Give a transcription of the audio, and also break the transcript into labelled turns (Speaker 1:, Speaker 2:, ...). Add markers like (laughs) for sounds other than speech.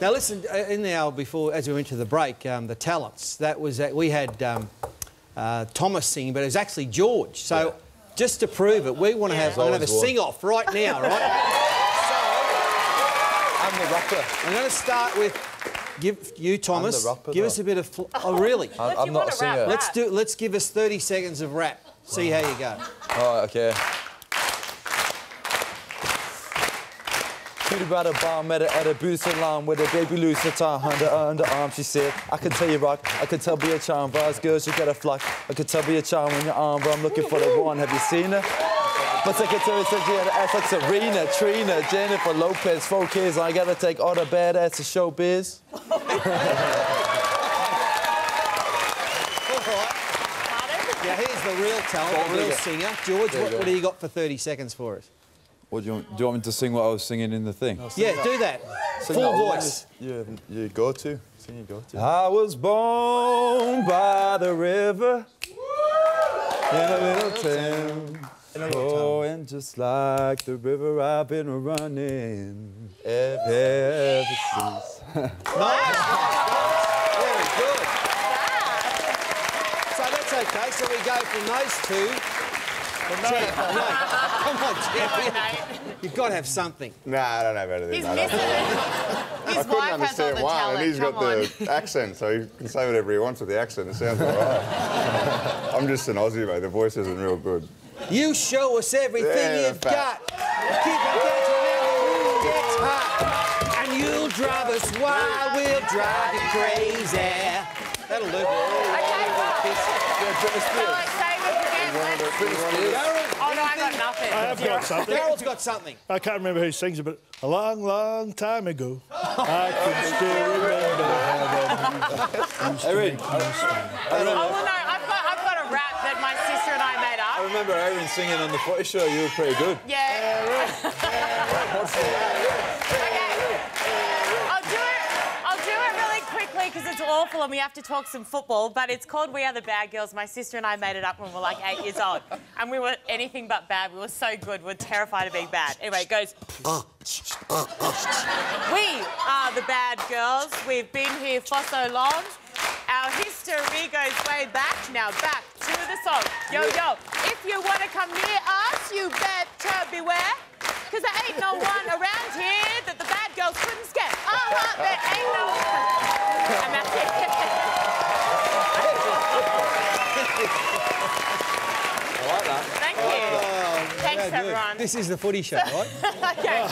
Speaker 1: Now listen, uh, in the hour before, as we went to the break, um, the talents. That was uh, we had um, uh, Thomas singing, but it was actually George. So just to prove it, we want to have,
Speaker 2: It's
Speaker 1: I'm gonna have a sing off right now, right? (laughs)
Speaker 2: so, I'm the rapper.
Speaker 1: I'm going to start with give you, Thomas.
Speaker 2: rapper,
Speaker 1: give
Speaker 2: though.
Speaker 1: us a bit of. Fl- oh, really? (laughs)
Speaker 2: I'm, I'm not a singer.
Speaker 3: rap,
Speaker 1: Let's do. Let's give us 30 seconds of rap. See how you go.
Speaker 2: All right, okay. Pretty about a bar, met her at a booth salon with a baby loose guitar under her underarm. She said, I can tell you rock, I can tell be a charm. Bars girls, you get a flock. I can tell be a charm when your arm, but I'm looking for the one. Have you seen her? My secretary said she had an ass like Serena, Trina, Jennifer Lopez, four kids. I gotta take all the badass to showbiz. (laughs)
Speaker 1: Now here's the real talent, the real singer. George, what, what do you got for 30 seconds for us?
Speaker 2: What do you want? Do you want me to sing what I was singing in the thing?
Speaker 1: Yeah, do that.
Speaker 2: Sing
Speaker 1: Full
Speaker 2: that
Speaker 1: voice.
Speaker 2: Yeah, you go to. Sing your go to. I was born by the river in a little town. Oh, and just like the river, I've been running ever since. (laughs)
Speaker 1: Very good. So that's okay. So we go from those two. Jeff, no, come on, Jeff. You've got to have something.
Speaker 4: Nah, I don't have anything.
Speaker 3: He's
Speaker 4: I, don't.
Speaker 3: missing it. (laughs) His
Speaker 4: I couldn't
Speaker 3: wife
Speaker 4: understand
Speaker 3: the
Speaker 4: one,
Speaker 3: talent.
Speaker 4: and he's
Speaker 3: Come
Speaker 4: got
Speaker 3: on.
Speaker 4: the accent, so he can say whatever he wants with the accent. It sounds all right. (laughs) I'm just an Aussie, mate. The voice isn't real good.
Speaker 1: You show us everything
Speaker 4: Yeah,
Speaker 1: you've
Speaker 4: fat.
Speaker 1: got. Keep it catching and gets hot. And you'll drive us wild, we'll drive you crazy. That'll do.
Speaker 3: Okay,
Speaker 2: Yeah,
Speaker 3: so like save it again. Let's...
Speaker 1: Darryl,
Speaker 3: Oh no, I got nothing.
Speaker 5: I've got something.
Speaker 1: Darryl's got something.
Speaker 5: I can't remember who sings it, but a long, long time ago, I can still remember.
Speaker 2: Erin,
Speaker 3: Oh well, no, I've got, I've got a rap that my sister and I made up.
Speaker 2: I
Speaker 3: up.
Speaker 2: remember Erin singing on the footy show. You were pretty good.
Speaker 3: Yeah. okay. I'll do it. I'll do it really quickly because it's awful and we have to talk some football. But it's called "We Are the Bad Girls." My sister and I made it up when we were like eight years old, and we were anything but bad. We were so good. We were terrified of being bad. Anyway, it goes. we are the bad girls. We've been here for so long. Our history goes way back. Now back to the song. Yo, yo, if you want to come near us, you better beware. Because there ain't no one around here that the bad girls couldn't scare. Uh-huh, there ain't no one. And that's it.
Speaker 2: I like that.
Speaker 3: Thank you. Thanks, everyone.
Speaker 1: This is the footy show, right? (laughs)
Speaker 3: okay.